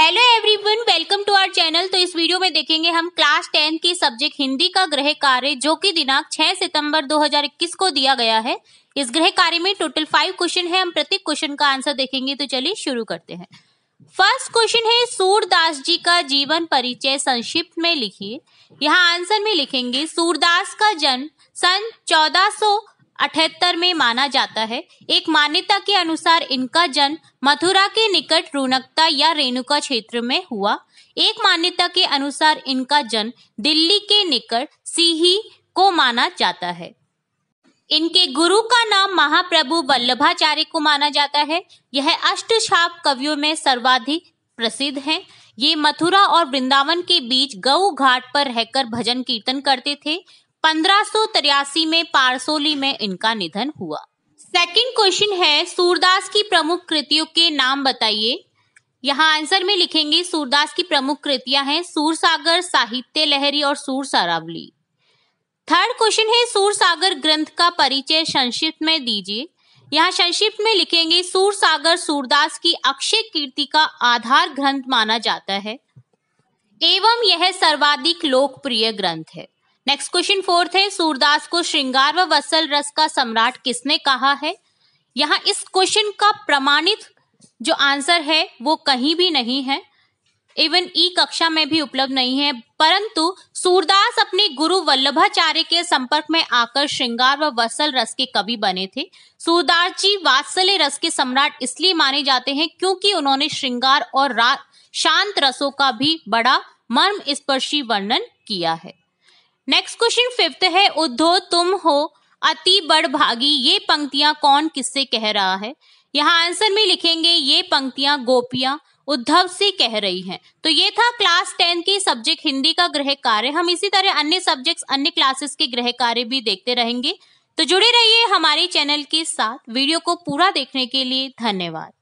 Hello everyone welcome to our channel तो इस video में देखेंगे हम क्लास टेंथ की सब्जेक्ट हिंदी का गृह कार्य जो कि दिनांक 6 सितंबर 2021 को दिया गया है। इस गृह कार्य में टोटल फाइव क्वेश्चन है, हम प्रत्येक क्वेश्चन का आंसर देखेंगे। तो चलिए शुरू करते हैं। फ़र्स्ट क्वेश्चन है, सूरदास जी का जीवन परिचय संक्षिप्त में लिखिए। यहाँ आंसर में लिखेंगे, सूरदास का जन्म सन चौदह अठहत्तर में माना जाता है। एक मान्यता के अनुसार इनका जन्म मथुरा के निकट रुनकता या रेणुका क्षेत्र में हुआ। एक मान्यता के अनुसार इनका जन्म दिल्ली के निकट सीही को माना जाता है। इनके गुरु का नाम महाप्रभु वल्लभाचार्य को माना जाता है। यह अष्टछाप कवियों में सर्वाधिक प्रसिद्ध हैं। ये मथुरा और वृंदावन के बीच गऊ घाट पर रहकर भजन कीर्तन करते थे। पंद्रह में पारसोली में इनका निधन हुआ। सेकंड क्वेश्चन है, सूरदास की प्रमुख कृतियों के नाम बताइए। यहाँ आंसर में लिखेंगे, सूरदास की प्रमुख कृतियाँ हैं, सूरसागर, साहित्य लहरी और सूर सरावली थर्ड क्वेश्चन है सूर सागर ग्रंथ का परिचय संक्षिप्त में दीजिए। यहाँ संक्षिप्त में लिखेंगे सूर सागर सूरदास की अक्षय कीर्ति का आधार ग्रंथ माना जाता है। एवं यह सर्वाधिक लोकप्रिय ग्रंथ है। नेक्स्ट क्वेश्चन फोर्थ है सूरदास को श्रृंगार व वसल रस का सम्राट किसने कहा है? यहाँ इस क्वेश्चन का प्रमाणित जो आंसर है, वो कहीं भी नहीं है। इवन ई कक्षा में भी उपलब्ध नहीं है। परंतु सूरदास अपने गुरु वल्लभाचार्य के संपर्क में आकर श्रृंगार व वसल रस के कवि बने थे। सूरदास जी वात्सल्य रस के सम्राट इसलिए माने जाते हैं क्योंकि उन्होंने श्रृंगार और शांत रसों का भी बड़ा मर्म स्पर्शी वर्णन किया है। नेक्स्ट क्वेश्चन फिफ्थ है, उद्धो, तुम हो अति बड़ भागी ये पंक्तियाँ कौन किससे कह रहा है? यहाँ आंसर में लिखेंगे, ये पंक्तियाँ गोपियाँ उद्धव से कह रही हैं। तो ये था क्लास टेन के सब्जेक्ट हिंदी का गृह कार्य। हम इसी तरह अन्य सब्जेक्ट्स अन्य क्लासेस के गृह कार्य भी देखते रहेंगे। तो जुड़े रहिए हमारे चैनल के साथ। वीडियो को पूरा देखने के लिए धन्यवाद।